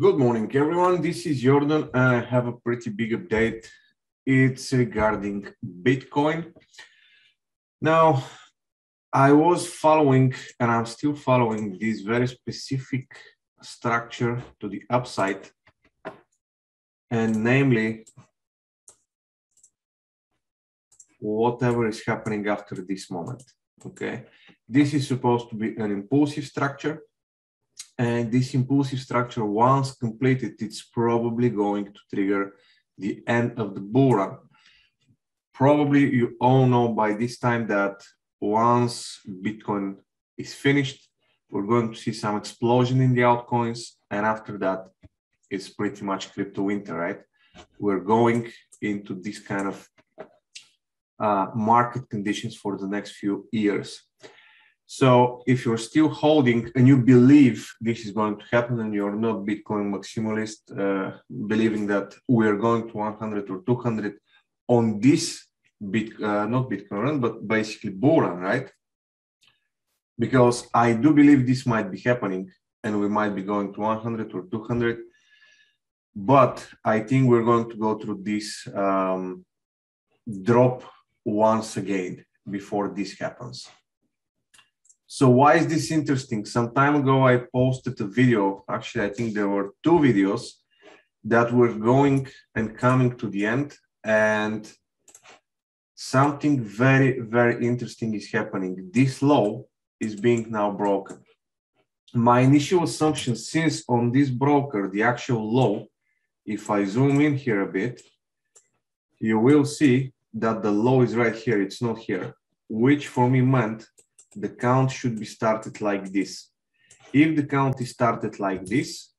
Good morning, everyone. This is Yordan. And I have a pretty big update. It's regarding Bitcoin. Now, I was following, and I'm still following this very specific structure to the upside, and namely, whatever is happening after this moment. Okay, this is supposed to be an impulsive structure and this impulsive structure, once completed, it's probably going to trigger the end of the bull run. Probably you all know by this time that once Bitcoin is finished, we're going to see some explosion in the altcoins. And after that, it's pretty much crypto winter, right? We're going into this kind of uh, market conditions for the next few years. So if you're still holding and you believe this is going to happen and you're not Bitcoin maximalist, uh, believing that we're going to 100 or 200 on this bit, uh, not Bitcoin run, but basically bull run, right? Because I do believe this might be happening and we might be going to 100 or 200. But I think we're going to go through this um, drop once again before this happens. So why is this interesting? Some time ago, I posted a video. Actually, I think there were two videos that were going and coming to the end, and something very, very interesting is happening. This law is being now broken. My initial assumption, since on this broker, the actual law, if I zoom in here a bit, you will see that the law is right here. It's not here, which for me meant the count should be started like this. If the count is started like this,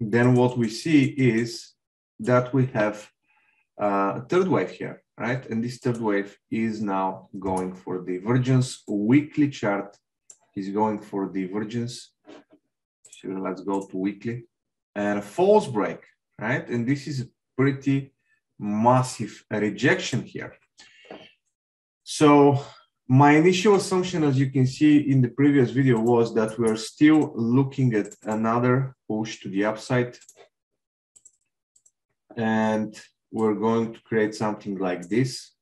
then what we see is that we have a third wave here, right? And this third wave is now going for divergence. Weekly chart is going for divergence. So let's go to weekly. And a false break, right? And this is a pretty massive rejection here. So my initial assumption, as you can see in the previous video, was that we're still looking at another push to the upside. And we're going to create something like this,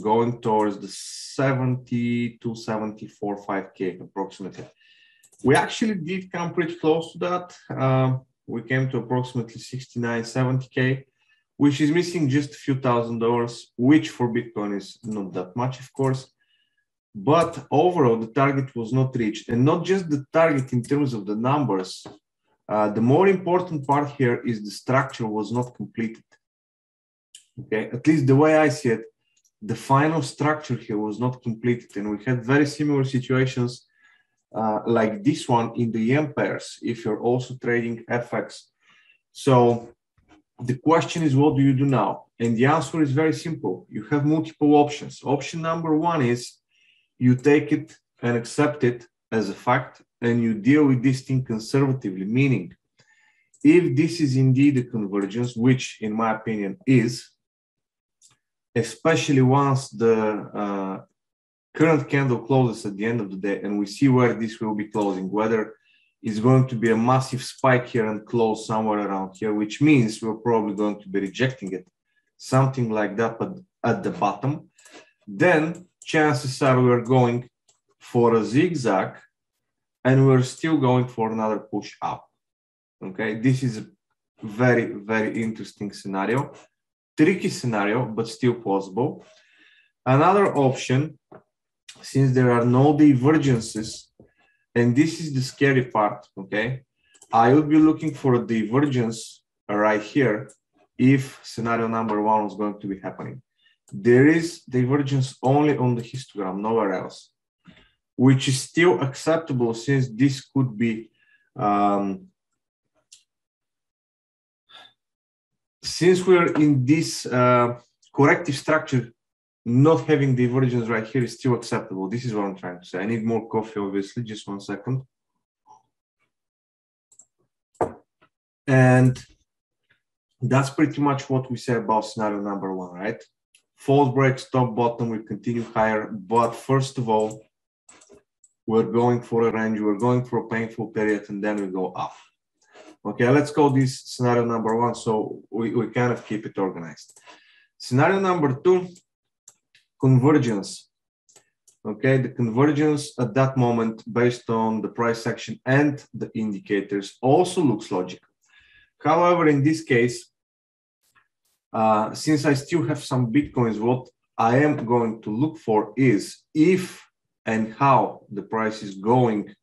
going towards the 70 to 74, 5K approximately. We actually did come pretty close to that. Um, we came to approximately 69, 70K which is missing just a few thousand dollars, which for Bitcoin is not that much, of course. But overall, the target was not reached. And not just the target in terms of the numbers. Uh, the more important part here is the structure was not completed. Okay, at least the way I see it, the final structure here was not completed. And we had very similar situations uh, like this one in the yen pairs, if you're also trading FX. So the question is, what do you do now? And the answer is very simple. You have multiple options. Option number one is you take it and accept it as a fact and you deal with this thing conservatively, meaning if this is indeed a convergence, which in my opinion is, especially once the uh, current candle closes at the end of the day and we see where this will be closing, whether is going to be a massive spike here and close somewhere around here, which means we're probably going to be rejecting it, something like that, but at the bottom. Then chances are we're going for a zigzag and we're still going for another push up. Okay, this is a very, very interesting scenario, tricky scenario, but still possible. Another option, since there are no divergences and this is the scary part, okay? I would be looking for a divergence right here if scenario number one was going to be happening. There is divergence only on the histogram, nowhere else, which is still acceptable since this could be um, since we're in this uh, corrective structure not having the divergence right here is still acceptable. This is what I'm trying to say. I need more coffee, obviously. Just one second. And that's pretty much what we say about scenario number one, right? False break, stop bottom, we continue higher. But first of all, we're going for a range, we're going for a painful period, and then we go up. Okay, let's go this scenario number one so we, we kind of keep it organized. Scenario number two, convergence. Okay, the convergence at that moment based on the price action and the indicators also looks logical. However, in this case, uh, since I still have some Bitcoins, what I am going to look for is if and how the price is going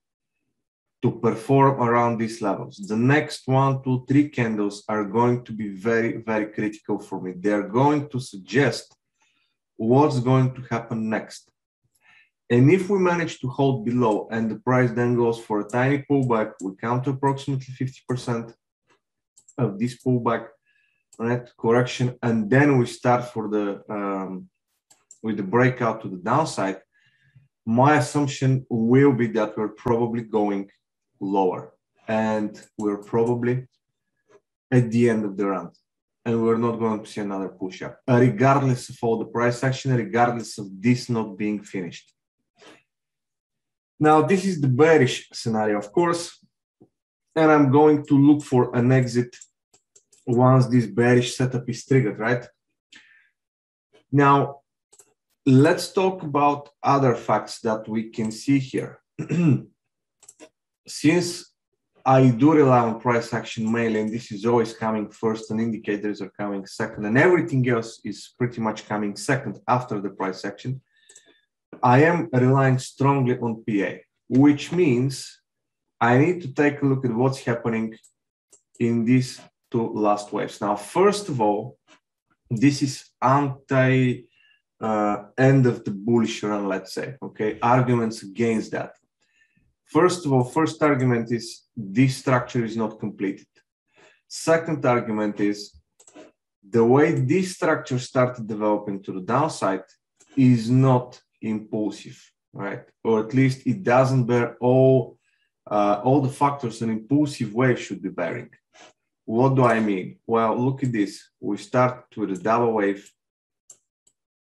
to perform around these levels. The next one, two, three candles are going to be very, very critical for me. They're going to suggest what's going to happen next. And if we manage to hold below and the price then goes for a tiny pullback, we count to approximately 50% of this pullback, right, correction, and then we start for the um, with the breakout to the downside, my assumption will be that we're probably going lower and we're probably at the end of the run and we're not going to see another push up. Regardless of all the price action regardless of this not being finished. Now this is the bearish scenario of course and i'm going to look for an exit once this bearish setup is triggered right? Now let's talk about other facts that we can see here. Since I do rely on price action mainly, and this is always coming first, and indicators are coming second, and everything else is pretty much coming second after the price action. I am relying strongly on PA, which means I need to take a look at what's happening in these two last waves. Now, first of all, this is anti uh, end of the bullish run, let's say, okay? Arguments against that. First of all, first argument is this structure is not completed. Second argument is the way this structure started developing to the downside is not impulsive, right? Or at least it doesn't bear all uh, all the factors an impulsive wave should be bearing. What do I mean? Well, look at this. We start with a double wave,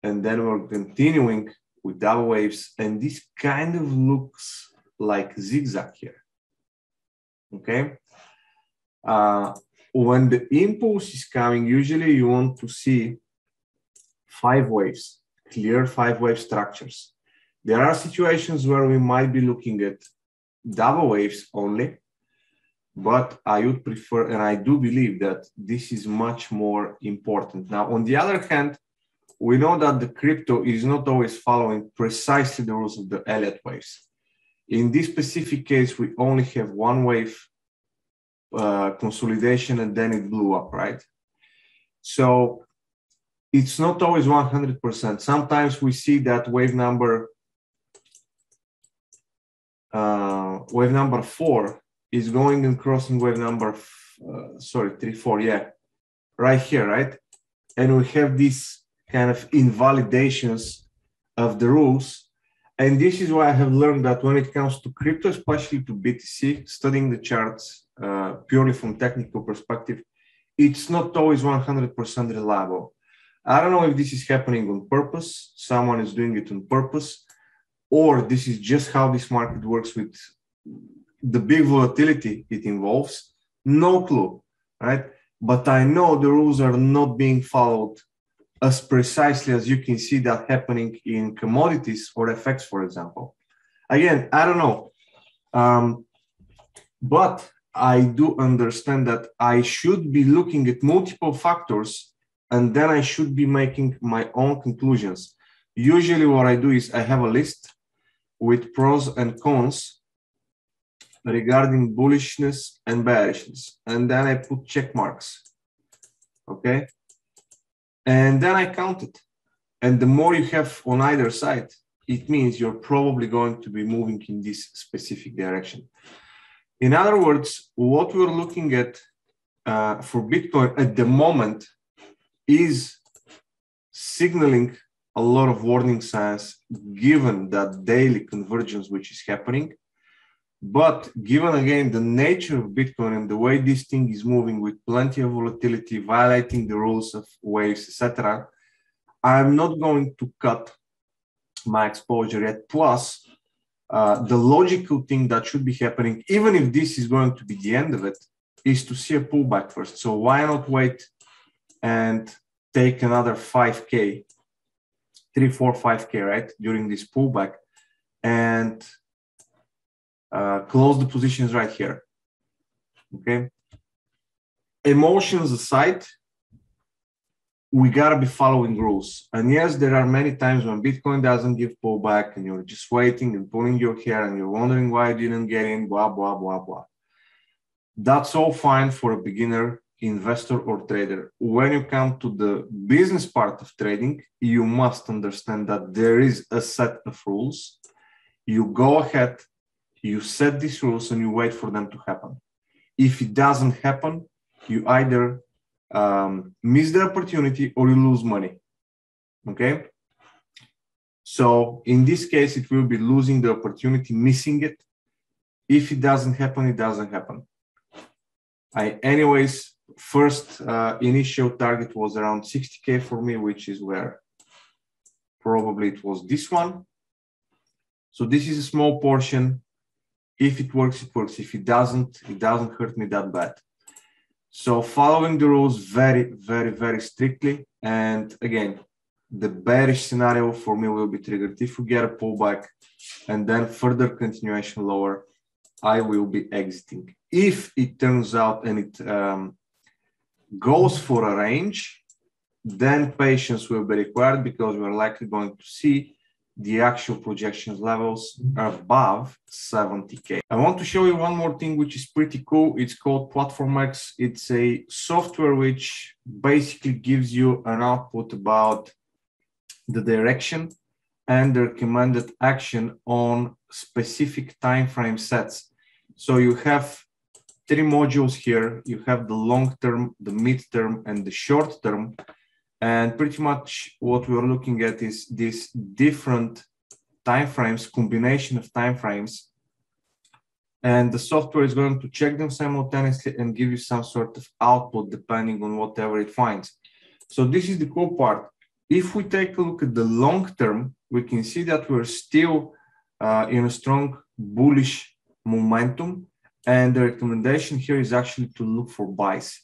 and then we're continuing with double waves, and this kind of looks like zigzag here. Okay. Uh, when the impulse is coming, usually you want to see five waves, clear five wave structures. There are situations where we might be looking at double waves only, but I would prefer, and I do believe that this is much more important. Now, on the other hand, we know that the crypto is not always following precisely the rules of the Elliott waves. In this specific case, we only have one wave uh, consolidation and then it blew up, right? So it's not always 100%. Sometimes we see that wave number uh, wave number four is going and crossing wave number, uh, sorry, three, four, yeah, right here, right? And we have these kind of invalidations of the rules and this is why I have learned that when it comes to crypto, especially to BTC, studying the charts uh, purely from technical perspective, it's not always 100% reliable. I don't know if this is happening on purpose, someone is doing it on purpose, or this is just how this market works with the big volatility it involves. No clue, right? But I know the rules are not being followed as precisely as you can see that happening in commodities or FX, for example. Again, I don't know. Um, but I do understand that I should be looking at multiple factors and then I should be making my own conclusions. Usually, what I do is I have a list with pros and cons regarding bullishness and bearishness, and then I put check marks. Okay, and then I counted. And the more you have on either side, it means you're probably going to be moving in this specific direction. In other words, what we're looking at uh, for Bitcoin at the moment is signaling a lot of warning signs given that daily convergence which is happening but given again the nature of Bitcoin and the way this thing is moving with plenty of volatility, violating the rules of waves, etc., I'm not going to cut my exposure yet. Plus, uh, the logical thing that should be happening, even if this is going to be the end of it, is to see a pullback first. So why not wait and take another 5K, three, four, 5K, right, during this pullback and uh, close the positions right here. Okay. Emotions aside, we gotta be following rules. And yes, there are many times when Bitcoin doesn't give pullback and you're just waiting and pulling your hair and you're wondering why you didn't get in, blah, blah, blah, blah. That's all fine for a beginner investor or trader. When you come to the business part of trading, you must understand that there is a set of rules. You go ahead, you set these rules, and you wait for them to happen. If it doesn't happen, you either um, miss the opportunity or you lose money. Okay. So in this case, it will be losing the opportunity, missing it. If it doesn't happen, it doesn't happen. I, anyways, first uh, initial target was around 60k for me, which is where probably it was this one. So this is a small portion. If it works, it works. If it doesn't, it doesn't hurt me that bad. So following the rules very, very, very strictly. And again, the bearish scenario for me will be triggered if we get a pullback and then further continuation lower, I will be exiting. If it turns out and it um, goes for a range, then patience will be required because we're likely going to see the actual projections levels above 70K. I want to show you one more thing, which is pretty cool. It's called PlatformX. It's a software which basically gives you an output about the direction and the recommended action on specific time frame sets. So you have three modules here. You have the long term, the mid term, and the short term. And pretty much what we're looking at is these different timeframes, combination of timeframes. And the software is going to check them simultaneously and give you some sort of output depending on whatever it finds. So this is the cool part. If we take a look at the long term, we can see that we're still uh, in a strong bullish momentum. And the recommendation here is actually to look for buys,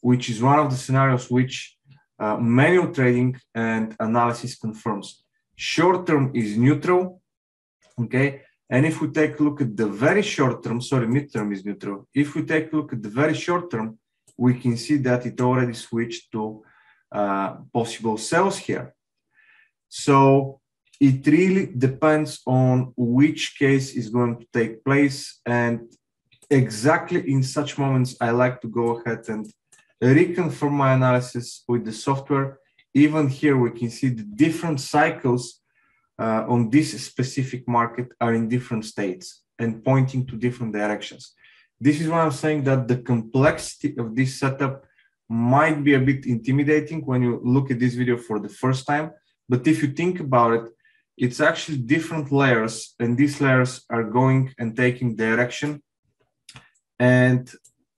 which is one of the scenarios which uh, manual trading and analysis confirms. Short term is neutral, okay? And if we take a look at the very short term, sorry, midterm is neutral. If we take a look at the very short term, we can see that it already switched to uh, possible sells here. So it really depends on which case is going to take place. And exactly in such moments, I like to go ahead and reconfirm my analysis with the software. Even here, we can see the different cycles uh, on this specific market are in different states and pointing to different directions. This is why I'm saying that the complexity of this setup might be a bit intimidating when you look at this video for the first time. But if you think about it, it's actually different layers, and these layers are going and taking direction. And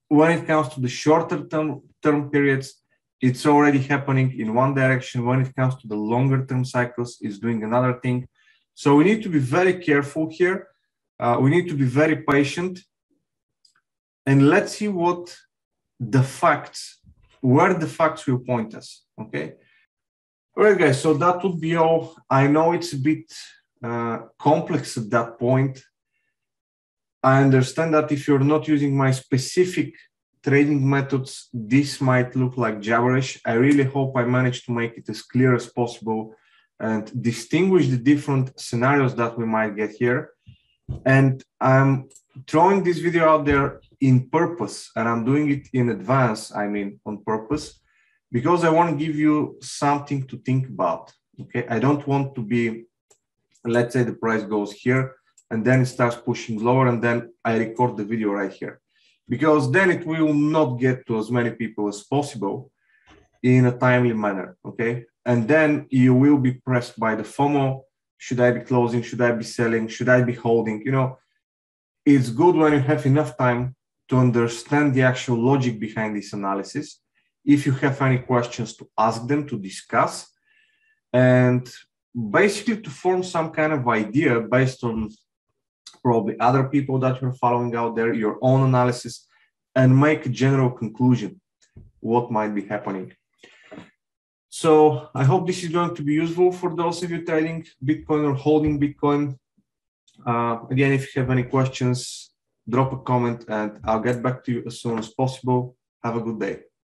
when it comes to the shorter term term periods, it's already happening in one direction. When it comes to the longer term cycles, it's doing another thing. So we need to be very careful here. Uh, we need to be very patient. And let's see what the facts, where the facts will point us. Okay. All right, guys. So that would be all. I know it's a bit uh, complex at that point. I understand that if you're not using my specific trading methods, this might look like gibberish. I really hope I managed to make it as clear as possible and distinguish the different scenarios that we might get here. And I'm throwing this video out there in purpose, and I'm doing it in advance, I mean, on purpose, because I want to give you something to think about. Okay. I don't want to be, let's say the price goes here and then it starts pushing lower, and then I record the video right here because then it will not get to as many people as possible in a timely manner. Okay. And then you will be pressed by the FOMO. Should I be closing? Should I be selling? Should I be holding? You know, it's good when you have enough time to understand the actual logic behind this analysis. If you have any questions, to ask them to discuss and basically to form some kind of idea based on probably other people that you're following out there, your own analysis, and make a general conclusion what might be happening. So I hope this is going to be useful for those of you trading Bitcoin or holding Bitcoin. Uh, again, if you have any questions, drop a comment and I'll get back to you as soon as possible. Have a good day.